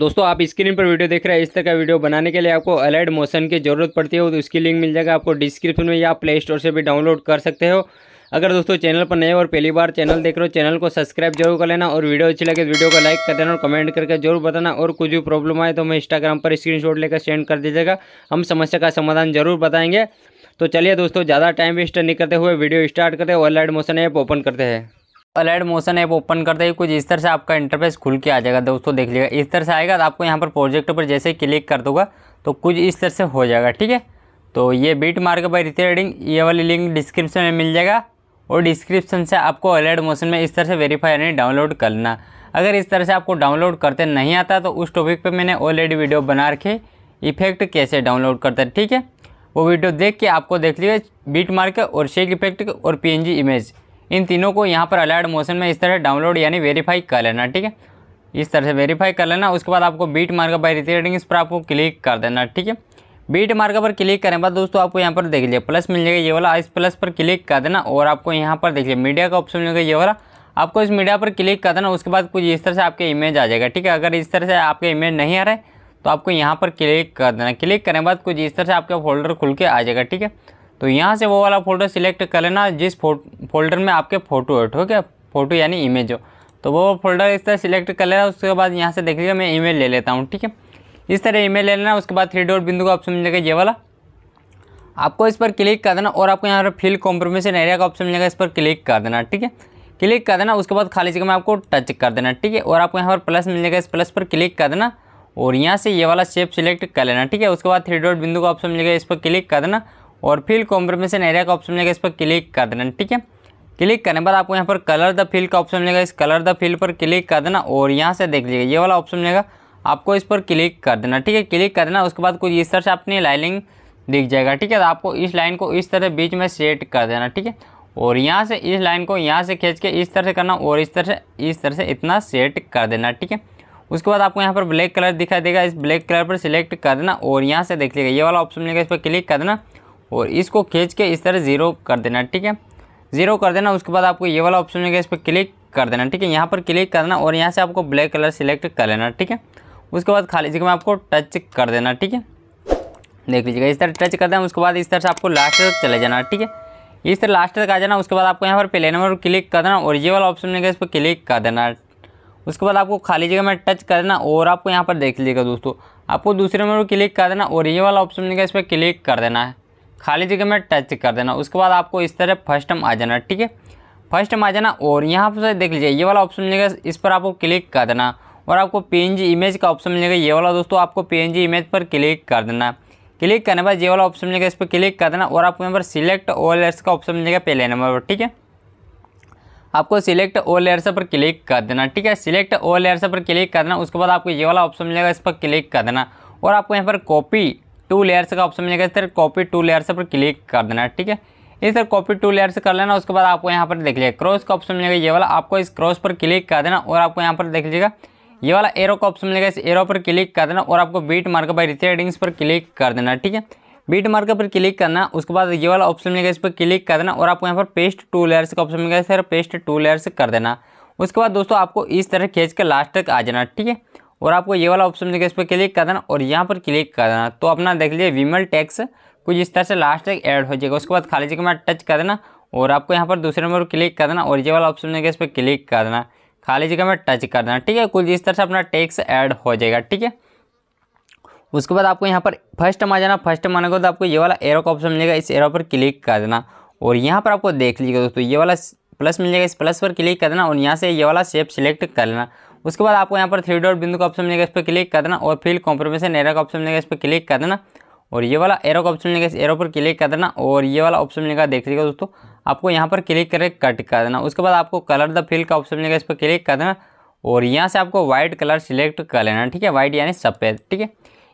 दोस्तों, आप स्क्रीन पर वीडियो देख रहे हैं, इस तरह का वीडियो बनाने के लिए आपको अलाइड मोशन की ज़रूरत पड़ती है। तो इसकी लिंक मिल जाएगा आपको डिस्क्रिप्शन में या प्ले स्टोर से भी डाउनलोड कर सकते हो। अगर दोस्तों चैनल पर नए और पहली बार चैनल देख रहे हो चैनल को सब्सक्राइब ज़रूर कर लेना और वीडियो अच्छी लगे तो वीडियो को लाइक कर देना और कमेंट करके ज़रूर बताना। और कुछ भी प्रॉब्लम आए तो मैं इंस्टाग्राम पर स्क्रीन लेकर सेंड कर दीजिएगा। हम समस्या का समाधान ज़रूर बताएँगे। तो चलिए दोस्तों, ज़्यादा टाइम वेस्ट नहीं करते हुए वीडियो स्टार्ट करते हैं अलाइड मोशन ऐप ओपन करते हैं। अलाइड मोशन ऐप ओपन करते ही, कुछ इस तरह से आपका इंटरफेस खुल के आ जाएगा। दोस्तों, देख लीजिएगा, इस तरह से आएगा तो आपको यहाँ पर प्रोजेक्ट पर जैसे क्लिक कर दूँगा तो कुछ इस तरह से हो जाएगा, ठीक है? तो ये बीट मार्क बाई रिथेडिंग ये वाली लिंक डिस्क्रिप्शन में मिल जाएगा और डिस्क्रिप्शन से आपको अलाइड मोशन में इस तरह से वेरीफाई यानी डाउनलोड करना। अगर इस तरह से आपको डाउनलोड करते नहीं आता तो उस टॉपिक पर मैंने ऑलरेडी वीडियो बना रखे इफ़ेक्ट कैसे डाउनलोड करते हैं, ठीक है? वो वीडियो देख के आपको देख लीजिए बीट मार्क और शेक इफ़ेक्ट और पी इमेज इन तीनों को यहाँ पर अलाइड मोशन में इस तरह डाउनलोड यानी वेरीफाई कर लेना, ठीक है? इस तरह से वेरीफाई कर लेना, उसके बाद आपको बीट मार्कर बाई इस पर आपको क्लिक कर देना, ठीक है? बीट मार्कर पर क्लिक करने बाद दोस्तों आपको यहाँ पर देख लीजिए प्लस मिल जाएगा ये वाला, इस प्लस पर क्लिक कर देना और आपको यहाँ पर देखिए मीडिया का ऑप्शन मिलेगा ये वाला। आपको इस मीडिया पर क्लिक कर देना, उसके बाद कुछ इस तरह से आपके इमेज आ जाएगा, ठीक है? अगर इस तरह से आपके इमेज नहीं आ रहा है तो आपको यहाँ पर क्लिक कर देना। क्लिक करने के बाद कुछ इस तरह से आपका फोल्डर खुल के आ जाएगा, ठीक है? तो यहाँ से वो वाला फोल्डर सिलेक्ट कर लेना, जिस फोल्डर में आपके फ़ोटो है, ठीक है? फ़ोटो यानी इमेज हो। तो वो फोल्डर इस तरह सिलेक्ट कर लेना, उसके बाद यहाँ से देख लीजिए, मैं ईमेल ले लेता हूँ, ठीक है? इस तरह ईमेल ले लेना, उसके बाद थ्री डॉट बिंदु का ऑप्शन मिलेगा ये वाला। आपको इस पर क्लिक कर देना, और आपको यहाँ पर फिल कॉम्प्रोमेशन एरिया का ऑप्शन मिलेगा इस पर क्लिक कर देना, ठीक है? क्लिक कर देना, उसके बाद खाली जगह में आपको टच कर देना, ठीक है? और आपको यहाँ पर प्लस मिल जाएगा, इस प्लस पर क्लिक कर देना, और यहाँ से ये वाला शेप सिलेक्ट कर लेना, ठीक है? उसके बाद थ्री डॉट बिंदु का ऑप्शन मिलेगा इस पर क्लिक कर देना और फिल कॉम्प्रोमेशन एरिया का ऑप्शन मिलेगा इस पर क्लिक कर देना, ठीक है? क्लिक करने बाद आपको यहाँ पर कलर द फिल का ऑप्शन मिलेगा। इस कलर द फिल पर क्लिक कर देना और यहाँ से देख लीजिएगा, ये वाला ऑप्शन मिलेगा। आपको इस पर क्लिक कर देना, ठीक है? क्लिक कर देना, उसके बाद कुछ इस तरह से अपनी लाइनिंग दिख जाएगा, ठीक है? तो आपको इस लाइन को इस तरह बीच में सेट कर देना, ठीक है? और यहाँ से इस लाइन को यहाँ से खींच के इस तरह से करना और इस तरह से, इस तरह से इतना सेट कर देना, ठीक है? उसके बाद आपको यहाँ पर ब्लैक कलर दिखाई देगा। इस ब्लैक कलर पर सिलेक्ट कर देना और यहाँ से देख लीजिएगा, ये वाला ऑप्शन मिलेगा। इस पर क्लिक कर देना और इसको खींच के इस तरह ज़ीरो कर देना, ठीक है? ज़ीरो कर देना, उसके बाद आपको ये वाला ऑप्शन मिलेगा, इस पर क्लिक कर देना, ठीक है? यहाँ पर क्लिक करना और यहाँ से आपको ब्लैक कलर सिलेक्ट कर लेना, ठीक है? उसके बाद खाली जगह में आपको टच कर देना, ठीक है? देख लीजिएगा, इस तरह टच कर देना, उसके बाद इस तरह से आपको लास्ट तक चले जाना, ठीक है? इस तरह लास्ट तक आ जाना, उसके बाद आपको यहाँ पर प्ले नंबर क्लिक कर देना और ये वाला ऑप्शन मिलेगा, इस पर क्लिक कर देना। उसके बाद आपको खाली जगह में टच कर देना और आपको यहाँ पर देख लीजिएगा दोस्तों, आपको दूसरे नंबर पर क्लिक कर देना और ये वाला ऑप्शन मिलेगा, इस पर क्लिक कर देना। है खाली जगह में टच कर देना। उसके बाद आपको इस तरह फ़र्स्ट में आ जाना, ठीक है? फ़र्स्ट में आ जाना और यहाँ पर देख लीजिए, ये वाला ऑप्शन मिलेगा, इस पर आपको क्लिक कर देना। और आपको पीएनजी इमेज का ऑप्शन मिलेगा, ये वाला दोस्तों आपको पीएनजी इमेज पर क्लिक कर देना। क्लिक करने बाद ये वाला ऑप्शन मिलेगा, इस पर क्लिक कर देना और आपको यहाँ पर सिलेक्ट ऑल लेयर्स का ऑप्शन मिलेगा पहले नंबर पर, ठीक है? आपको सिलेक्ट ऑल लेयर्स पर क्लिक कर देना, ठीक है? सिलेक्ट ऑल लेयर्स पर क्लिक कर देना उसके बाद आपको ये वाला ऑप्शन मिलेगा, इस पर क्लिक कर देना। और आपको यहाँ पर कॉपी टू लेयर्स का ऑप्शन मिलेगा तरह कॉपी टू लेयर्स पर क्लिक कर देना है ठीक है? इस तरह कॉपी टू लेयर्स कर लेना, उसके बाद आपको यहाँ पर देख लीजिए क्रॉस का ऑप्शन मिलेगा, ये वाला आपको इस क्रॉस पर क्लिक कर देना और आपको यहाँ पर देख लीजिएगा, ये वाला एरो का ऑप्शन मिलेगा, इस एरो पर क्लिक कर देना और आपको बीट मार्कर बाई रिथेडिंग्स पर क्लिक कर देना, ठीक है? बीट मार्कर पर क्लिक करना, उसके बाद ये वाला ऑप्शन मिलेगा, इस पर क्लिक कर देना और आपको यहाँ पर पेस्ट टू लेयर्स का ऑप्शन मिलेगा तरह पेस्ट टू लेयर्स कर देना। उसके बाद दोस्तों, आपको इस तरह खींच कर लास्ट तक आ जाना, ठीक है? और आपको ये वाला ऑप्शन मिलेगा इस पर क्लिक कर देना और यहाँ पर क्लिक कर देना। तो अपना देख लीजिए विमल टैक्स कुछ इस तरह से लास्ट तक ऐड हो जाएगा। उसके बाद खाली जगह में टच कर देना और आपको यहाँ पर दूसरे नंबर पर क्लिक कर देना और ये वाला ऑप्शन मिलेगा इस पर क्लिक कर देना। खाली जगह में टच कर देना। ठीक है, कुछ इस तरह से अपना टैक्स ऐड हो जाएगा। ठीक है? उसके बाद आपको यहाँ पर फ़र्स्ट में आ जाना। फ़र्स्ट में आने के बाद आपको ये वाला एरो का ऑप्शन मिलेगा। इस एरो पर क्लिक कर देना और यहाँ पर आपको देख लीजिएगा दोस्तों, ये वाला प्लस मिल जाएगा इस प्लस पर क्लिक कर देना और यहाँ से ये वाला शेप सिलेक्ट कर लेना। उसके बाद आपको यहाँ पर थ्री डॉट बिंदु का ऑप्शन मिलेगा, इस पर क्लिक कर देना और फिर कॉम्प्रोमेशन एरो का ऑप्शन मिलेगा, इस पर क्लिक कर देना और ये वाला एरो का ऑप्शन मिलेगा, इस एरो पर क्लिक कर देना और ये वाला ऑप्शन मिलेगा, देख लीजिएगा दोस्तों, आपको यहाँ पर क्लिक करके कट कर देना उसके बाद आपको कलर द फिल का ऑप्शन मिलेगा, इस पर क्लिक कर देना और यहाँ से आपको व्हाइट कलर सिलेक्ट कर लेना, ठीक है? व्हाइट यानी सफ़ेद, ठीक है?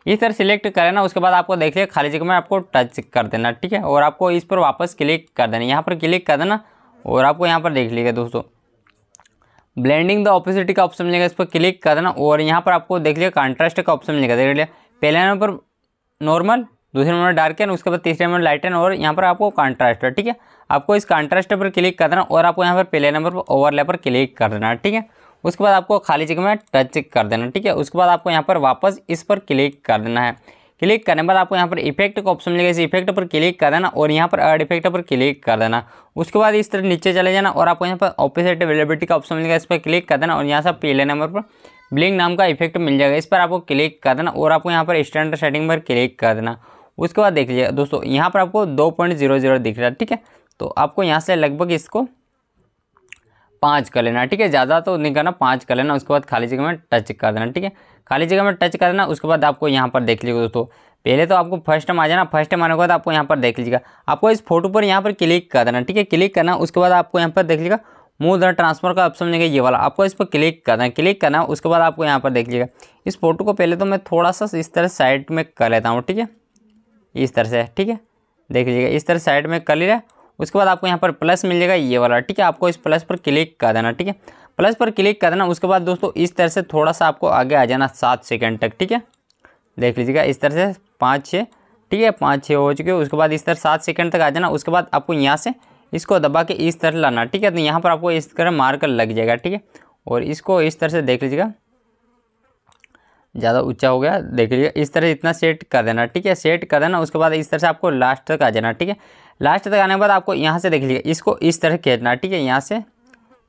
इस तरह सिलेक्ट कर लेना, उसके बाद आपको देखिए खाली जगह में आपको टच कर देना, ठीक है? और आपको इस पर वापस क्लिक कर देना, यहाँ पर क्लिक कर देना और आपको यहाँ पर देख लीजिएगा दोस्तों ब्लेंडिंग द ऑपोसिटी का ऑप्शन मिलेगा, इस पर क्लिक कर देना और यहाँ पर आपको देख लिया कॉन्ट्रास्ट का ऑप्शन मिलेगा। देख लिया पहले नंबर पर नॉर्मल, दूसरे नंबर डार्क एन उसके बाद तीसरे नंबर लाइट एन और यहाँ पर आपको कॉन्ट्रास्ट है, ठीक है? आपको इस कॉन्ट्रास्ट पर क्लिक कर देना और आपको यहाँ पर पहले नंबर पर ओवरले पर क्लिक कर देना, ठीक है? उसके बाद आपको खाली जगह में टच कर देना, ठीक है? उसके बाद आपको यहाँ पर वापस इस पर क्लिक कर देना है। क्लिक करने बाद आपको यहाँ पर इफ़ेक्ट का ऑप्शन मिलेगा। इस इफ़ेक्ट पर क्लिक कर देना और यहाँ पर एड इफ़ेक्ट पर क्लिक कर देना। उसके बाद इस तरह नीचे चले जाना और आपको यहाँ पर ऑपोजिट अवेलेबिलिटी का ऑप्शन मिलेगा। इस पर क्लिक कर देना और यहाँ से पीले नंबर पर ब्लिंग नाम का इफ़ेक्ट मिल जाएगा। इस पर आपको क्लिक कर देना और आपको यहाँ पर स्टैंडर्ड सेटिंग पर क्लिक कर देना। उसके बाद देख लीजिए दोस्तों, यहाँ पर आपको दो पॉइंट ज़ीरो ज़ीरो दिख रहा है, ठीक है? तो आपको यहाँ से लगभग इसको पाँच कर लेना, ठीक है? ज़्यादा तो नहीं करना, पाँच कर लेना, उसके बाद खाली जगह में टच कर देना, ठीक है? खाली जगह में टच कर देना, उसके बाद आपको यहाँ पर देख लीजिएगा दोस्तों। पहले तो आपको फ़र्स्ट टाइम आ जाना फ़र्स्ट टाइम आने के बाद आपको यहाँ पर देख लीजिएगा। आपको इस फ़ोटो पर यहाँ पर क्लिक कर देना, ठीक है? क्लिक करना, उसके बाद आपको यहाँ पर देख लीजिएगा द ट्रांसफ़र का ऑप्शन मिलेगा, ये वाला। आपको इस पर क्लिक करना है क्लिक करना, उसके बाद आपको यहाँ पर देख लीजिएगा। इस फ़ोटो को पहले तो मैं थोड़ा सा इस तरह साइड में कर लेता हूँ, ठीक है? इस तरह से, ठीक है? देख लीजिएगा, इस तरह साइड में कर लिया उसके बाद आपको यहाँ पर प्लस मिल जाएगा ये वाला, ठीक है? आपको इस प्लस पर क्लिक कर देना, ठीक है? प्लस पर क्लिक कर देना, उसके बाद दोस्तों इस तरह से थोड़ा सा आपको आगे आ जाना सात सेकेंड तक, ठीक है? देख लीजिएगा इस तरह से पाँच, छः, ठीक है? पाँच, छः हो चुके उसके बाद इस तरह सात सेकंड तक आ जाना, उसके बाद आपको यहाँ से इसको दबा के इस तरह लाना, ठीक है? तो यहाँ पर आपको इस तरह मार्कर लग जाएगा, ठीक है? और इसको इस तरह से देख लीजिएगा ज़्यादा ऊँचा हो गया, देख लीजिए, इस तरह इतना सेट कर देना, ठीक है? सेट कर देना, उसके बाद इस तरह से आपको लास्ट तक आ जाना, ठीक है? लास्ट तक आने के बाद आपको यहाँ से देख लीजिए, इसको इस तरह खींचना ठीक है? यहाँ से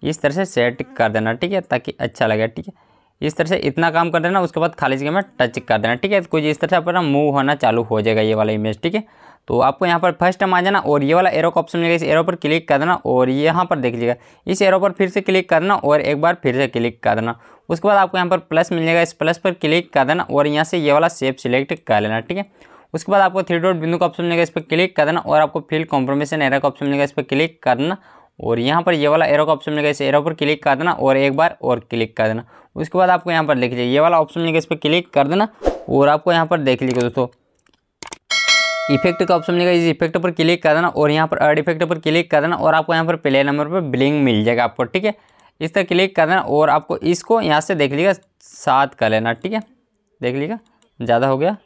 इस तरह से सेट कर देना, ठीक है? ताकि अच्छा लगे, ठीक है? इस तरह से इतना काम कर देना, उसके बाद खाली जगह में टच कर देना, ठीक है? तो कुछ इस तरह से अपना मूव होना चालू हो जाएगा ये वाला इमेज ठीक है? तो आपको यहाँ पर फ़र्स्ट टाइम आ जाना और ये वाला एरो का ऑप्शन मिलेगा, इस एरो पर क्लिक कर देना और यहाँ पर देख लीजिएगा, इस एरो पर फिर से क्लिक कर देना और एक बार फिर से क्लिक कर देना। उसके बाद आपको यहाँ पर प्लस मिल जाएगा इस प्लस पर क्लिक कर देना और यहाँ से ये वाला शेप सिलेक्ट कर लेना, ठीक है? उसके बाद आपको थ्री डॉट बिंदु का ऑप्शन मिलेगा, इस पर क्लिक कर देना और आपको फिल कॉम्प्रोमेशन एरो का ऑप्शन मिलेगा, इस पर क्लिक कर देना और यहाँ पर ये वाला एरो का ऑप्शन मिलेगा इस एरो पर क्लिक कर देना और एक बार और क्लिक कर देना। उसके बाद आपको यहाँ पर देख लीजिए, ये वाला ऑप्शन मिलेगा इस पर क्लिक कर देना और आपको यहाँ पर देख लीजिए दोस्तों इफ़ेक्ट का ऑप्शन मिलेगा इस इफ़ेक्ट पर क्लिक कर देना और यहाँ पर एड इफ़ेक्ट पर क्लिक कर देना और आपको यहाँ पर प्ले नंबर पर ब्लिंग मिल जाएगा आपको, ठीक है? इस तरह क्लिक कर देना और आपको इसको यहाँ से देख लीजिएगा, सात कर लेना, ठीक है? देख लीजिएगा, ज़्यादा हो गया।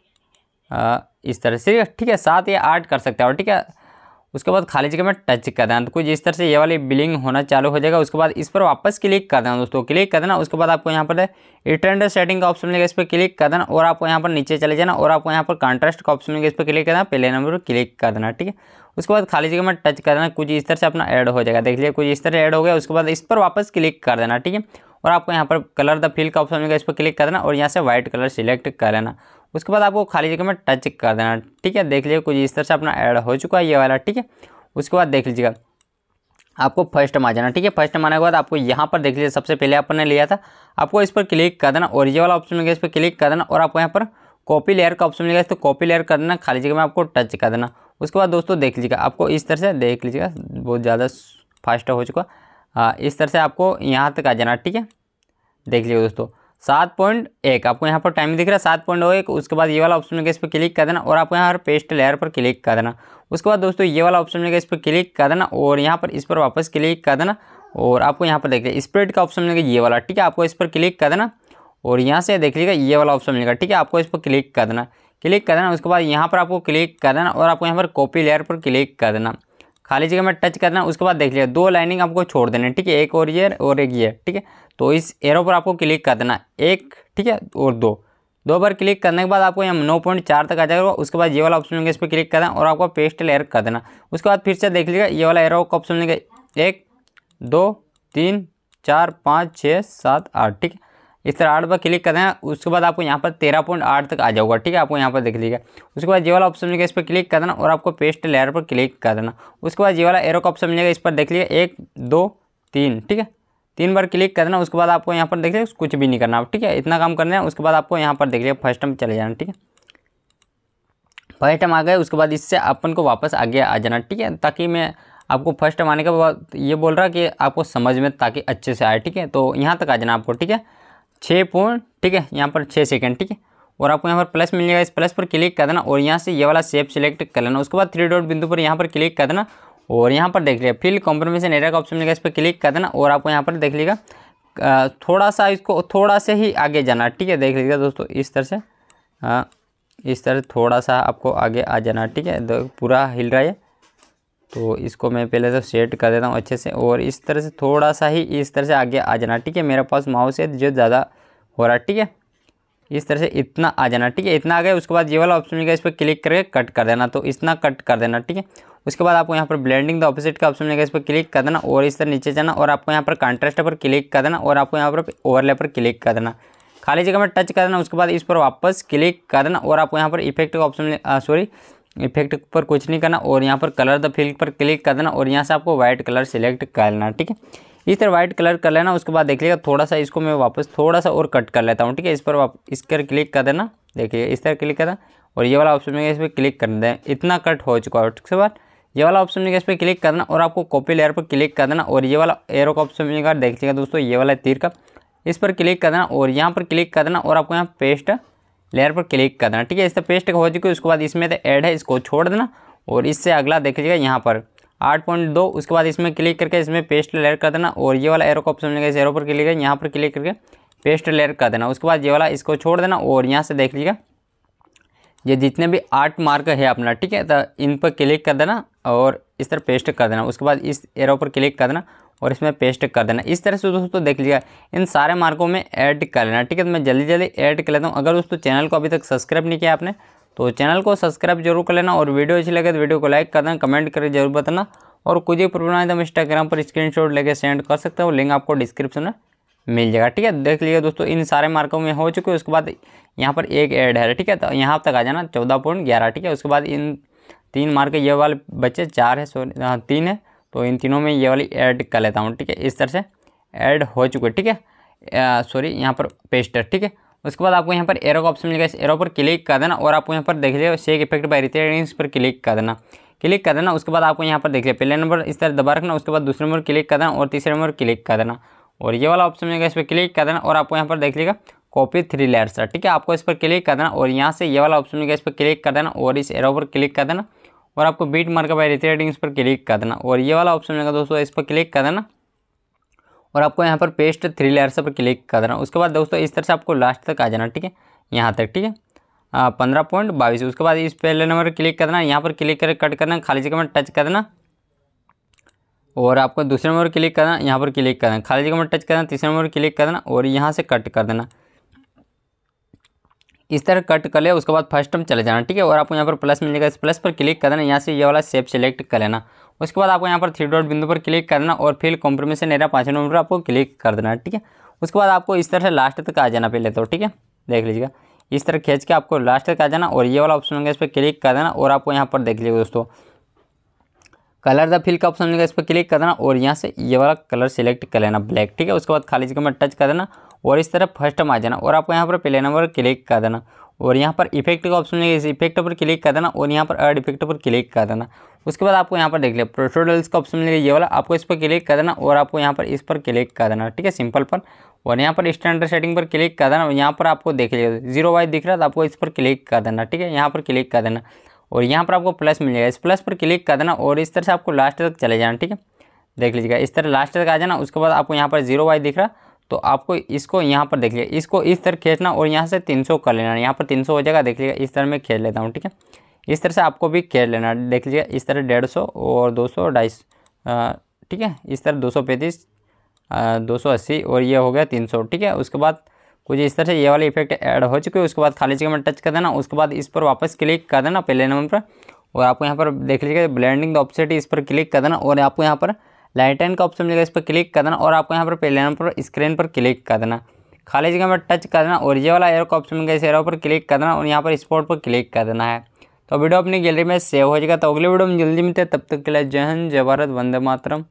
इस तरह से, ठीक है? सात या आठ कर सकते हो ठीक है? उसके बाद खाली जगह में टच कर देना। तो कुछ इस तरह से ये वाली बिलिंग होना चालू हो जाएगा। उसके बाद इस पर वापस क्लिक कर देना दोस्तों। क्लिक कर देना। उसके बाद आपको यहाँ पर रिटर्न सेटिंग का ऑप्शन मिलेगा। इस पर क्लिक कर देना और आपको यहाँ पर नीचे चले जाना और आपको यहाँ पर कॉन्ट्रास्ट का ऑप्शन मिलेगा। इस पर क्लिक करना पहले नंबर पर क्लिक कर देना, ठीक है? उसके बाद खाली जगह में टच कर देना। कुछ इस तरह से अपना ऐड हो जाएगा। देख लीजिए, कुछ इस तरह ऐड हो गया। उसके बाद इस पर वापस क्लिक कर देना, ठीक है? और आपको यहाँ पर कलर द फील का ऑप्शन मिलेगा। इस पर क्लिक कर देना और यहाँ से व्हाइट कलर सिलेक्ट कर लेना। उसके बाद आपको खाली जगह में टच कर देना, ठीक है? देख लीजिए कुछ इस तरह से अपना ऐड हो चुका है ये वाला, ठीक है? उसके बाद देख लीजिएगा, आपको फ़र्स्ट में आ जाना, ठीक है? फ़र्स्ट में आने के बाद आपको यहाँ पर देख लीजिए, सबसे पहले आपने लिया था, आपको इस पर क्लिक कर देना और ये वाला ऑप्शन मिलेगा इस पर क्लिक कर देना और आपको यहाँ पर कॉपी लेयर का ऑप्शन मिलेगा तो कॉपी लेयर कर देना, खाली जगह में आपको टच कर देना। उसके बाद दोस्तों देख लीजिएगा, आपको इस तरह से देख लीजिएगा, बहुत ज़्यादा फास्ट हो चुका। इस तरह से आपको यहाँ तक आ जाना, ठीक है? देख लीजिएगा दोस्तों सात पॉइंट एक। आपको यहाँ पर टाइम दिख रहा है सात पॉइंट एक, उसके बाद ये वाला ऑप्शन मिलेगा इस पर क्लिक कर देना और आपको यहाँ पर पेस्ट लेयर पर क्लिक कर देना। उसके बाद दोस्तों ये वाला ऑप्शन मिलेगा इस पर क्लिक कर देना और यहाँ पर इस पर वापस क्लिक कर देना और आपको यहाँ पर देखिए स्प्रेड का ऑप्शन मिलेगा ये वाला, ठीक है? आपको इस पर क्लिक कर देना और यहाँ से देख लीजिएगा ये वाला ऑप्शन मिलेगा, ठीक है? आपको इस पर क्लिक कर देना क्लिक कर देना, उसके बाद यहाँ पर आपको क्लिक कर देना और आपको यहाँ पर कॉपी लेयर पर क्लिक कर देना। खाली जगह में टच करना उसके बाद देख लिया, दो लाइनिंग आपको छोड़ देना ठीक है? एक और ये और एक ये, ठीक है? तो इस एरो पर आपको क्लिक कर देना एक, ठीक है, और दो। दो बार क्लिक करने के बाद आपको यहाँ नौ पॉइंट चार तक आ जाएगा उसके बाद ये वाला ऑप्शन मिलेगा इस पर क्लिक करना और आपको पेस्ट लेयर कर देना उसके बाद फिर से देख लीजिएगा, ये वाला एरो का ऑप्शन मिलेगा एक, दो, तीन, चार, पाँच, छः, सात, आठ, ठीक है। इस तरह आठ पर क्लिक कर देना उसके बाद आपको यहाँ पर तेरह पॉइंट आठ तक आ जाऊगा, ठीक है। आपको यहाँ पर देख लीजिएगा। उसके बाद ये वाला ऑप्शन मिलेगा इस पर क्लिक कर देना और आपको पेस्ट लेयर पर क्लिक कर देना। उसके बाद ये वाला एरो का ऑप्शन मिलेगा इस पर देख लीजिए एक, दो, तीन, ठीक है। तीन बार क्लिक कर देना उसके बाद आपको यहाँ पर देख लीजिए, कुछ भी नहीं करना। ठीक है, इतना काम करना है, उसके बाद आपको यहाँ पर देख लीजिए, फ़र्स्ट टाइम चले जाना, ठीक है? फ़र्स्ट टाइम आ गए उसके बाद इससे अपन को वापस आगे आ जाना, ठीक है? ताकि मैं आपको फ़र्स्ट टाइम आने के बाद ये बोल रहा कि आपको समझ में ताकि अच्छे से आए, ठीक है? तो यहाँ तक आ जाना आपको, ठीक है? छः पॉइंट ठीक है? यहाँ पर छः सेकेंड, ठीक है? और आपको यहाँ पर प्लस मिल जाएगा इस प्लस पर क्लिक कर देना और यहाँ से ये वाला शेप सिलेक्ट कर लेना। उसके बाद थ्री डॉट बिंदु पर यहाँ पर क्लिक कर देना और यहाँ पर देख लिया फिल कॉम्प्रोमेशन एरिया का ऑप्शन मिलेगा, इस पर क्लिक कर देना और आपको यहाँ पर देख लीजिएगा थोड़ा सा इसको थोड़ा से ही आगे जाना, ठीक है, देख लीजिएगा दोस्तों, इस तरह से हाँ इस तरह थोड़ा सा आपको आगे आ जाना, ठीक है पूरा हिल रहा है तो इसको मैं पहले तो सेट कर देता हूँ अच्छे से और इस तरह से थोड़ा सा ही इस तरह से आगे आ जाना, ठीक है, मेरे पास माउस है, जो ज़्यादा हो रहा है, ठीक है, इस तरह से इतना आ जाना, ठीक है, इतना आ गया, उसके बाद ये वाला ऑप्शन मिलेगा, इस पर क्लिक करके कट कर देना तो इतना कट कर देना, ठीक है उसके बाद आपको यहाँ पर ब्लेंडिंग द ऑपोजिट का ऑप्शन मिलेगा, इस पर क्लिक कर देना और इस तरह नीचे जाना और आपको यहाँ पर कॉन्ट्रास्ट पर क्लिक कर देना और आपको यहाँ पर ओवरले पर क्लिक कर देना खाली जगह में टच कर देना उसके बाद इस पर वापस क्लिक कर देना और आपको यहाँ पर इफ़ेक्ट का ऑप्शन सॉरी इफ़ेक्ट पर कुछ नहीं करना और यहाँ पर कलर द फ़ील्ड पर क्लिक कर देना और यहाँ से आपको व्हाइट कलर सिलेक्ट कर लेना ठीक है? इस तरह व्हाइट कलर कर लेना, उसके बाद देखिएगा, थोड़ा सा इसको मैं वापस थोड़ा सा और कट कर लेता हूँ, ठीक है? इस पर इस पर क्लिक कर देना, देखिए, इस तरह क्लिक कर देना और ये वाला ऑप्शन में इस पर क्लिक कर दें। इतना कट हो चुका है, उसके बाद ये वाला ऑप्शन मिलेगा इस पर क्लिक करना और आपको कॉपी लेयर पर क्लिक कर देना और ये वाला एरो का ऑप्शन मिलेगा देख लीजिएगा दोस्तों, ये वाला तीर का। इस पर क्लिक कर देना और यहाँ पर क्लिक कर देना और आपको यहाँ पेस्ट लेयर पर क्लिक कर देना, ठीक है? इस तरह पेस्ट हो चुकी है, उसके बाद इसमें तो ऐड है, इसको छोड़ देना और इससे अगला देख लीजिएगा यहाँ पर आठ पॉइंट दो, उसके बाद इसमें क्लिक करके इसमें पेस्ट लेयर कर देना और ये वाला एरो का ऑप्शन मिलेगा इस एरो पर क्लिक कर यहाँ पर क्लिक करके पेस्ट लेयर कर देना। उसके बाद ये वाला इसको छोड़ देना और यहाँ से देख लीजिएगा, ये जितने भी आर्ट मार्क है अपना, ठीक है? तो इन पर क्लिक कर देना और इस तरह पेस्ट कर देना। उसके बाद इस एरो पर क्लिक कर देना और इसमें पेस्ट कर देना। इस तरह से दोस्तों देख लीजिएगा, इन सारे मार्कों में ऐड कर लेना, ठीक है? तो मैं जल्दी जल्दी ऐड कर लेता हूँ। अगर दोस्तों, चैनल को अभी तक सब्सक्राइब नहीं किया आपने तो चैनल को सब्सक्राइब ज़रूर कर लेना और वीडियो अच्छी लगे तो वीडियो को लाइक कर देना, कमेंट करके ज़रूर बताना और कुछ भी प्रॉब्लम आए तो इंस्टाग्राम पर स्क्रीन लेके सेंड कर सकते हो लिंक आपको डिस्क्रिप्शन में मिल जाएगा, ठीक है? देख लीजिए दोस्तों, इन सारे मार्कों में हो चुके हैं। उसके बाद यहाँ पर एक ऐड है, ठीक है? तो यहाँ तक आ जाना, चौदह पॉइंट ग्यारह, ठीक है? उसके बाद इन तीन मार्क ये वाले बच्चे चार है सॉरी हाँ तीन है तो इन तीनों में ये वाली ऐड कर लेता हूँ, ठीक है, इस तरह से ऐड हो चुके ठीक है सॉरी यहाँ पर पेस्टर ठीक है, उसके बाद आपको यहाँ पर एरो का ऑप्शन मिलेगा, इस एरो पर क्लिक कर देना और आपको यहाँ पर देख लीजिए शेक इफ़ेक्ट बाई रिटेडिंग्स पर क्लिक कर देना क्लिक कर देना, उसके बाद आपको यहाँ पर देख लिया पहले नंबर इस तरह दबा रखना, उसके बाद दूसरे नंबर क्लिक कर देना और तीसरे नंबर क्लिक कर देना, और ये वाला ऑप्शन मिलेगा, इस पर क्लिक कर देना और आपको यहाँ पर देख लीजिएगा कॉपी थ्री लेयर्स ठीक है, आपको इस पर क्लिक कर देना और यहाँ से ये वाला ऑप्शन मिलेगा, इस पर क्लिक कर देना और इस एरो पर क्लिक कर देना और आपको बीट मार्क बाई रिथेडिंग इस पर क्लिक कर देना और ये वाला ऑप्शन मिलेगा दोस्तों इस पर क्लिक कर देना और आपको यहाँ पर पेस्ट थ्री लेयर्स पर क्लिक कर देना उसके बाद दोस्तों इस तरह से आपको लास्ट तक आ जाना ठीक है यहाँ तक ठीक है पंद्रह पॉइंट बाईस उसके बाद इस पहले नंबर पर क्लिक कर देना यहाँ पर क्लिक करके कट करना खाली जगह में टच कर देना और आपको दूसरे नंबर क्लिक करना यहाँ पर क्लिक करना खाली जगह में टच करना तीसरे नंबर क्लिक करना और यहाँ से कट कर देना इस तरह कट कर लिया उसके बाद फ़र्स्ट टर्म चले जाना, ठीक है? और आपको यहाँ पर प्लस मिलेगा, इस प्लस पर क्लिक कर देना यहाँ से ये वाला शेप सेलेक्ट कर लेना। उसके बाद आपको यहाँ पर थ्री डॉट बिंदु पर क्लिक करना और फिर कॉम्प्रोमिशन एरिया पाँच नंबर पर आपको क्लिक कर देना, ठीक है? उसके बाद आपको इस तरह से लास्ट तक आ जाना पहले तो ठीक है? देख लीजिएगा। इस तरह खींच के आपको लास्ट तक आ जाना और ये वाला ऑप्शन होगा, इस पर क्लिक कर देना और आपको यहाँ पर देख लीजिए दोस्तों। कलर द फिल का ऑप्शन मिलेगा इस पर क्लिक कर देना और यहाँ से ये वाला कलर सेलेक्ट कर लेना ब्लैक ठीक है? उसके बाद खाली जगह में टच कर देना और इस तरह फ़र्स्ट में आ जाना और आपको यहाँ पर पहले नंबर क्लिक कर देना और यहाँ पर इफ़ेक्ट का ऑप्शन मिलेगा इस इफ़ेक्ट पर क्लिक कर देना और यहाँ पर एड इफ़ेक्ट पर क्लिक कर देना उसके बाद आपको यहाँ पर देख लिया प्रोटोडल्स का ऑप्शन मिलेगा ये वाला आपको इस पर क्लिक कर देना और आपको यहाँ पर इस पर क्लिक कर देना ठीक है सिंपल पर और यहाँ पर स्टैंडर्ड सेटिंग पर क्लिक कर देना और यहाँ पर आपको देख लीजिए ज़ीरो वाइज दिख रहा है तो आपको इस पर क्लिक कर देना ठीक है यहाँ पर क्लिक कर देना और यहाँ पर आपको प्लस मिल जाएगा इस प्लस पर क्लिक कर देना और इस तरह से आपको लास्ट तक चले जाना ठीक है देख लीजिएगा इस तरह लास्ट तक आ जाना उसके बाद आपको यहाँ पर ज़ीरो वाइज दिख रहा तो आपको इसको यहाँ पर देख लिया इसको इस तरह खींचना और यहाँ से तीन सौ कर लेना। यहाँ पर तीन सौ हो जाएगा। देख लीजिएगा इस तरह मैं खेल लेता हूँ, ठीक है? इस तरह से आपको भी खेल लेना देख लीजिएगा इस तरह डेढ़ सौ और दो सौ ढाई ठीक है? इस तरह दो सौ पैंतीस दो सौ अस्सी और ये हो गया तीन सौ, ठीक है? उसके बाद कुछ इस तरह से ये वाले इफ़ेक्ट ऐड हो चुके हैं। उसके बाद खाली जगह में टच कर देना। उसके बाद इस पर वापस क्लिक कर देना पहले नंबर पर। और आपको यहाँ पर देख लीजिएगा ब्लेंडिंग द ऑप्सेट इस पर क्लिक कर देना। और आपको यहाँ पर लाइटन का ऑप्शन मिलेगा, इस पर क्लिक कर देना और आपको यहाँ पर पहले नंबर पर स्क्रीन पर क्लिक कर देना खाली जगह पर टच कर देना और ये वाला एयर का ऑप्शन मिलेगा, इस एयर पर क्लिक कर देना और यहाँ पर स्पॉट पर क्लिक कर देना है। तो वीडियो अपनी गैलरी में सेव हो जाएगा। तो अगले वीडियो में जल्दी मिलते हैं, तब तक के लिए जय हिंद, जय भारत, वंदे मातरम।